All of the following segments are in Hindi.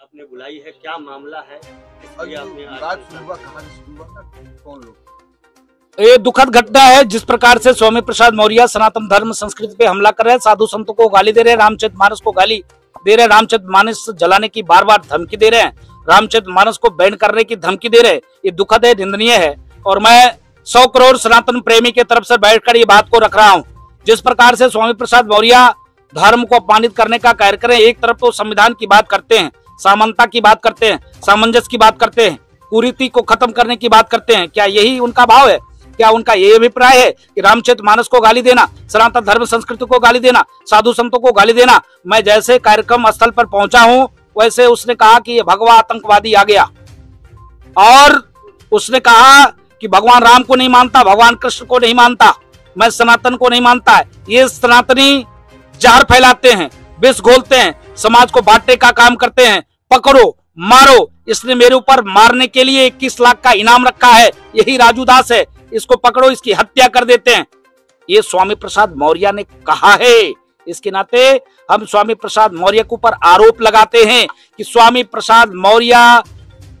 आपने बुलाई है क्या मामला है? और इसलिए आपने ये दुखद घटना है जिस प्रकार से स्वामी प्रसाद मौर्य सनातन धर्म संस्कृति पे हमला कर रहे हैं साधु संतों को गाली दे रहे हैं रामचरित मानस को गाली दे रहे हैं रामचरित मानस जलाने की बार बार धमकी दे रहे हैं रामचरित मानस को बैन करने की धमकी दे रहे हैं ये दुखद है निंदनीय है। और मैं सौ करोड़ सनातन प्रेमी के तरफ़ से बैठकर ये बात को रख रहा हूँ। जिस प्रकार से स्वामी प्रसाद मौर्य धर्म को अपमानित करने का कार्य करें, एक तरफ़ तो संविधान की बात करते हैं, समानता की बात करते हैं, सामंजस्य की बात करते हैं, कुरीति को खत्म करने की बात करते हैं, क्या यही उनका भाव है? क्या उनका ये अभिप्राय है कि रामचरित मानस को गाली देना, सनातन धर्म संस्कृति को गाली देना, साधु संतों को गाली देना? मैं जैसे कार्यक्रम स्थल पर पहुँचा हूँ, वैसे उसने कहा कि ये भगवा आतंकवादी आ गया। और उसने कहा कि भगवान राम को नहीं मानता, भगवान कृष्ण को नहीं मानता, मैं सनातन को नहीं मानता। ये सनातनी जहर फैलाते हैं विष घोलते हैं समाज को बांटने का काम करते हैं। पकड़ो मारो इसने मेरे ऊपर मारने के लिए 21 लाख का इनाम रखा है यही राजू दास है। इसको पकड़ो इसकी हत्या कर देते हैं। ये स्वामी प्रसाद मौर्य ने कहा है। इसके नाते हम स्वामी प्रसाद मौर्य के ऊपर आरोप लगाते हैं कि स्वामी प्रसाद मौर्य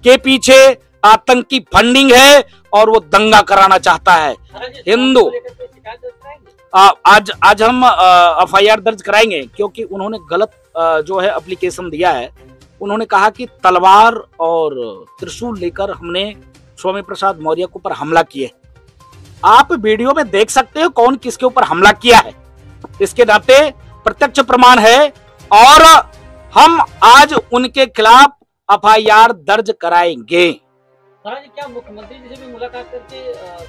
के पीछे आतंकी फंडिंग है और वो दंगा कराना चाहता है। हिंदू आ, आज आज हम एफ़ आई दर्ज कराएँगे क्योंकि उन्होंने गलत आ, जो है एप्लीकेशन दिया है। उन्होंने कहा कि तलवार और त्रिशूल लेकर हमने स्वामी प्रसाद मौर्य के ऊपर हमला किए। आप वीडियो में देख सकते हो कौन किसके ऊपर हमला किया है। इसके नाते प्रत्यक्ष प्रमाण है और हम आज उनके खिलाफ एफआईआर दर्ज कराएँगे। क्या मुख्यमंत्री जी से भी मुलाकात करके